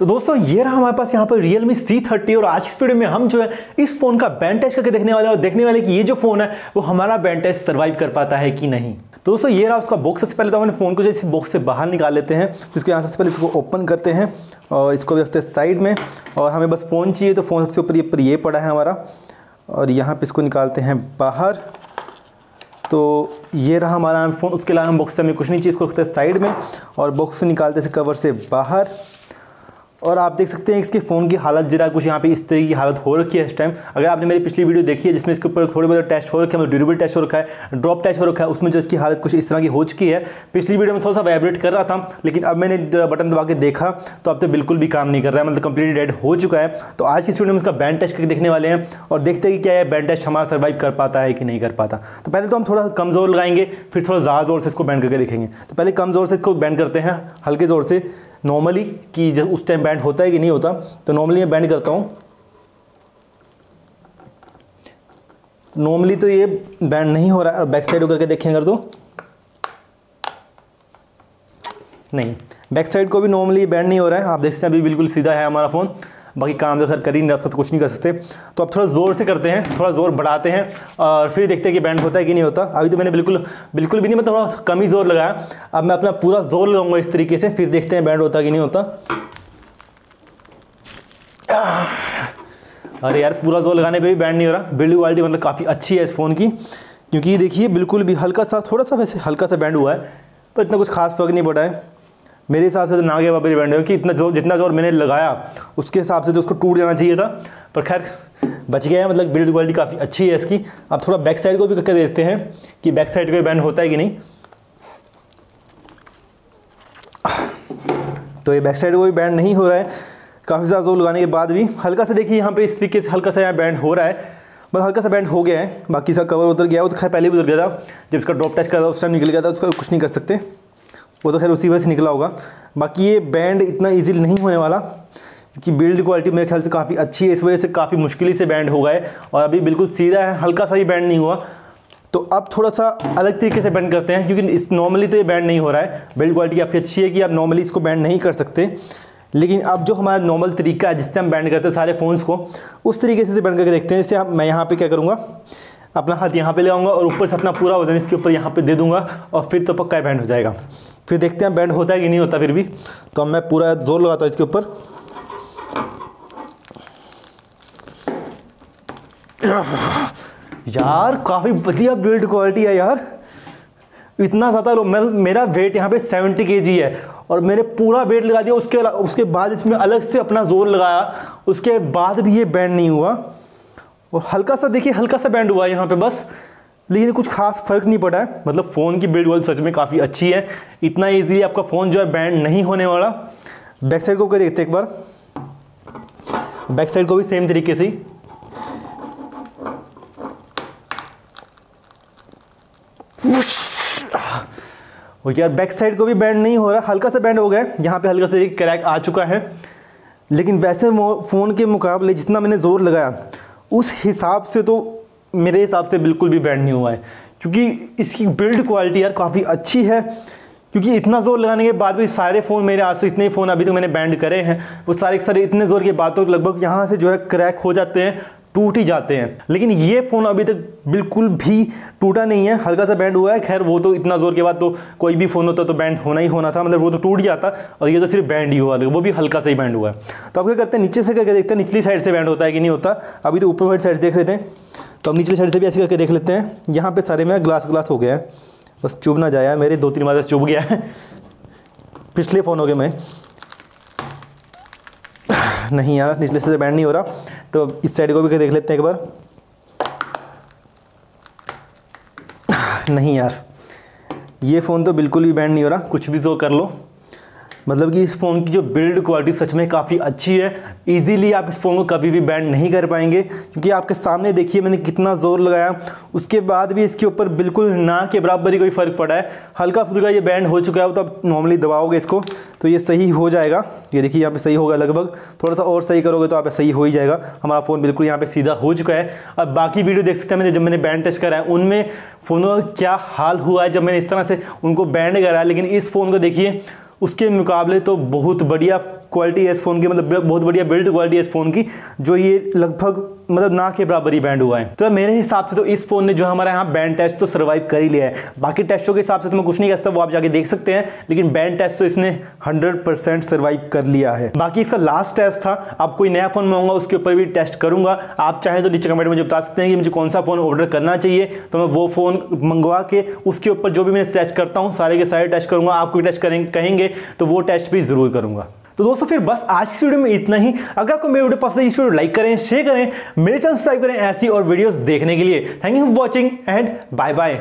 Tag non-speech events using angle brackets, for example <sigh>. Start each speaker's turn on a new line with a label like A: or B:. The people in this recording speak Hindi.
A: तो दोस्तों, ये रहा हमारे पास यहाँ पर Realme C30 और आज की वीडियो में हम जो है इस फ़ोन का बैंड टेस्ट करके देखने वाले और देखने वाले कि ये जो फ़ोन है, वो हमारा बैंड टेस्ट सर्वाइव कर पाता है कि नहीं। तो दोस्तों, ये रहा उसका बॉक्स सबसे पहले तो हमने फ़ोन को जो इस बॉक्स से बाहर निकाल लेते हैं, जिसको यहाँ सबसे पहले इसको ओपन करते हैं और इसको भी रखते हैं साइड में और हमें बस फ़ोन चाहिए तो फ़ोन सबसे ऊपर ये पर ये पड़ा है हमारा और यहाँ पे इसको निकालते हैं बाहर। तो ये रहा हमारा फ़ोन उसके अलावा हम बॉक्स से हमें कुछ नहीं चाहिए, इसको रखते हैं साइड में और बॉक्स से निकालते हैं कवर से बाहर। और आप देख सकते हैं इसके फ़ोन की हालत जरा कुछ यहाँ पे इस तरह की हालत हो रखी है इस टाइम अगर आपने मेरी पिछली वीडियो देखी है जिसमें इसके ऊपर थोड़े बहुत टेस्ट हो रखे हैं मतलब ड्यूरेबल टेस्ट हो रखा है ड्रॉप टेस्ट हो रखा है, उसमें जो इसकी हालत कुछ इस तरह की हो चुकी है। पिछली वीडियो में थोड़ा सा वाइब्रेट कर रहा था, लेकिन अब मैंने बटन दबा के देखा तो अब तो बिल्कुल भी काम नहीं कर रहा है मतलब कंप्लीटली डेड हो चुका है। तो आज की वीडियो में इसका बैंड टेस्ट करके देखने वाले हैं और देखते हैं कि क्या है बैंड टेस्ट हमारा सर्वाइव कर पाता है कि नहीं कर पाता। तो पहले तो हम थोड़ा कमज़ोर लगाएँगे, फिर थोड़ा ज़्यादा ज़ोर से इसको बैंड करके देखेंगे। तो पहले कमज़ोर से इसको बैंड करते हैं, हल्के ज़ोर से। नॉर्मली कि जब उस टाइम बैंड होता है कि नहीं होता तो नॉर्मली मैं बैंड करता हूँ। नॉर्मली तो ये बैंड नहीं हो रहा है बैक साइड करके देखें अगर तो। नहीं बैक साइड को भी नॉर्मली बैंड नहीं हो रहा है। आप देखते हैं अभी बिल्कुल सीधा है हमारा फ़ोन बाकी काम तो खैर कर ही नहीं तो कुछ नहीं कर सकते। तो अब थोड़ा ज़ोर से करते हैं, थोड़ा ज़ोर बढ़ाते हैं, और फिर देखते हैं कि बैंड होता है कि नहीं होता। अभी तो मैंने बिल्कुल बिल्कुल भी नहीं मतलब थोड़ा कम ही ज़ोर लगाया। अब मैं अपना पूरा ज़ोर लगाऊँगा इस तरीके से, फिर देखते हैं बैंड होता कि नहीं होता। अरे यार, पूरा ज़ोर लगाने पे भी बैंड नहीं हो रहा। बिल्ड क्वालिटी मतलब काफ़ी अच्छी है इस फ़ोन की, क्योंकि देखिए, बिल्कुल भी हल्का सा, थोड़ा सा वैसे हल्का सा बैंड हुआ है, पर इतना कुछ खास फ़र्क नहीं पड़ा है। मेरे हिसाब से तो ना के बराबर बैंड है कि इतना ज़ोर, जितना ज़ोर मैंने लगाया, उसके हिसाब से तो उसको टूट जाना चाहिए था। पर खैर, बच गया है मतलब बिल्ड क्वालिटी काफ़ी अच्छी है इसकी। अब थोड़ा बैक साइड को भी करके देखते हैं कि बैक साइड को बैंड होता है कि नहीं। तो ये बैक साइड को भी बैंड नहीं हो रहा है। काफ़ी ज़्यादा ज़ोर लगाने के बाद भी, हल्का सा देखिए यहाँ पे इस तरीके से हल्का सा यहाँ बैंड हो रहा है। बस हल्का सा बैंड हो गया है, बाकी इसका कवर उतर गया, वो तो खैर पहले भी उतर गया था। जब इसका ड्रॉप टच कर रहा था, उस टाइम निकल गया था, उसका कुछ नहीं कर सकते। वो तो खैर उसी वजह से निकला होगा। बाकी ये बैंड इतना ईजिली नहीं होने वाला, क्योंकि बिल्ड क्वालिटी मेरे ख्याल से काफ़ी अच्छी है, इस वजह से काफ़ी मुश्किल से बैंड हो गए और अभी बिल्कुल सीधा है, हल्का सा ही बैंड नहीं हुआ। तो अब थोड़ा सा अलग तरीके से बैंड करते हैं, क्योंकि इस नॉर्मली तो ये बैंड नहीं हो रहा है। बिल्ड क्वालिटी काफ़ी अच्छी है कि आप नॉर्मली इसको बैंड नहीं कर सकते। लेकिन अब जो हमारा नॉर्मल तरीका है, जिससे हम बैंड करते हैं सारे फ़ोन्स को, उस तरीके से बैंड करके देखते हैं। जैसे मैं यहाँ पर क्या करूँगा? अपना हाथ यहाँ पे ले आऊँगा और ऊपर से अपना पूरा वज़न इसके ऊपर यहाँ पे दे दूँगा और फिर तो पक्का बैंड हो जाएगा। फिर देखते हैं बैंड होता है कि नहीं होता फिर भी। तो अब मैं पूरा ज़ोर लगाता हूँ इसके ऊपर। यार, काफ़ी बढ़िया बिल्ड क्वालिटी है यार। इतना ज़्यादा लो मैं मेरा वेट यहाँ पे 70 के है और मैंने पूरा वेट लगा दिया। उसके उसके बाद इसमें अलग से अपना ज़ोर लगाया। उसके बाद भी ये बैंड नहीं हुआ। और हल्का सा देखिए, हल्का सा बैंड हुआ है यहाँ पे बस। लेकिन कुछ खास फ़र्क नहीं पड़ा है। मतलब फ़ोन की बिल्ड वॉल सच में काफ़ी अच्छी है। इतना ईजीली आपका फ़ोन जो है बैंड नहीं होने वाला। बैक साइड को क्या देखते एक बार। बैक साइड को भी सेम तरीके से और यार बैक साइड को भी बैंड नहीं हो रहा। हल्का सा बैंड हो गया यहाँ पे हल्का सा एक क्रैक आ चुका है। लेकिन वैसे फ़ोन के मुकाबले जितना मैंने ज़ोर लगाया उस हिसाब से तो मेरे हिसाब से बिल्कुल भी बैंड नहीं हुआ है। क्योंकि इसकी बिल्ड क्वालिटी यार काफ़ी अच्छी है। क्योंकि इतना ज़ोर लगाने के बाद भी सारे फ़ोन मेरे आज से इतने फ़ोन अभी तक तो मैंने बैंड करे हैं। वो सारे सारे इतने ज़ोर के बाद तो लगभग यहाँ से जो है क्रैक हो जाते हैं। टूट ही जाते हैं। लेकिन ये फ़ोन अभी तक बिल्कुल भी टूटा नहीं है। हल्का सा बैंड हुआ है। खैर, वो तो इतना ज़ोर के बाद तो कोई भी फ़ोन होता तो बैंड होना ही होना था। मतलब वो तो टूट जाता और ये तो सिर्फ़ बैंड ही हुआ। था वो भी हल्का सा ही बैंड हुआ है। तो आप क्या करते हैं? नीचे से करके देखते हैं? निचली साइड से बैंड होता है कि नहीं होता? अभी तो ऊपर वाइड साइड देख लेते हैं। तो हम निचली साइड से भी ऐसे करके देख लेते हैं। यहाँ पर सारे में ग्लास ग्लास हो गया है। बस चुभ ना जाया। मेरे दो तीन बार चुभ गया है। <laughs> पिछले फ़ोन हो गए मैं। नहीं यार निचले से बैंड नहीं हो रहा। तो इस साइड को भी देख लेते हैं एक बार। नहीं यार, ये फ़ोन तो बिल्कुल भी बैंड नहीं हो रहा। कुछ भी जो कर लो। मतलब कि इस फ़ोन की जो बिल्ड क्वालिटी सच में काफ़ी अच्छी है। इजीली आप इस फ़ोन को कभी भी बैंड नहीं कर पाएँगे, क्योंकि आपके सामने देखिए मैंने कितना ज़ोर लगाया। उसके बाद भी इसके ऊपर बिल्कुल ना के बराबर ही कोई फ़र्क पड़ा है। हल्का फुल्का ये बैंड हो चुका है तो आप नॉर्मली दबाओगे इसको तो ये सही हो जाएगा। ये देखिए यहाँ पर सही होगा लगभग। थोड़ा सा और सही करोगे तो आप सही हो ही जाएगा। हमारा फ़ोन बिल्कुल यहाँ पर सीधा हो चुका है। अब बाकी वीडियो देख सकते हैं मैंने जब मैंने बैंड टच करा है, उनमें फ़ोनों का क्या हाल हुआ है जब मैंने इस तरह से उनको बैंड करा है। लेकिन इस फ़ोन को देखिए उसके मुकाबले तो बहुत बढ़िया क्वालिटी है इस फ़ोन की मतलब बहुत बढ़िया बिल्ड क्वालिटी है इस फ़ोन की, जो ये लगभग मतलब ना के बराबर ही बैंड हुआ है। तो मेरे हिसाब से तो इस फ़ोन ने जो हमारे यहाँ बैंड टेस्ट तो सर्वाइव कर ही लिया है। बाकी टेस्टों के हिसाब से तो मैं कुछ नहीं कह सकता, वो आप जाके देख सकते हैं, लेकिन बैंड टेस्ट तो इसने हंड्रेड परसेंट सर्वाइव कर लिया है। बाकी इसका लास्ट टेस्ट था आप कोई नया फ़ोन मंगाऊँगा, उसके ऊपर भी टेस्ट करूँगा। आप चाहें तो नीचे कमेंट मुझे बता सकते हैं कि मुझे कौन सा फ़ोन ऑर्डर करना चाहिए। तो मैं वो फ़ोन मंगवा के उसके ऊपर जो भी मैं टेस्ट करता हूँ, सारे के सारे टेस्ट करूँगा, आप कोई टेस्ट करेंगे कहेंगे तो वो टेस्ट भी ज़रूर करूँगा। तो दोस्तों फिर बस आज की वीडियो में इतना ही। अगर आपको मेरी वीडियो पसंद है, इस वीडियो लाइक करें शेयर करें, मेरे चैनल सब्सक्राइब करें ऐसी और वीडियोस देखने के लिए। Thank you for watching and bye bye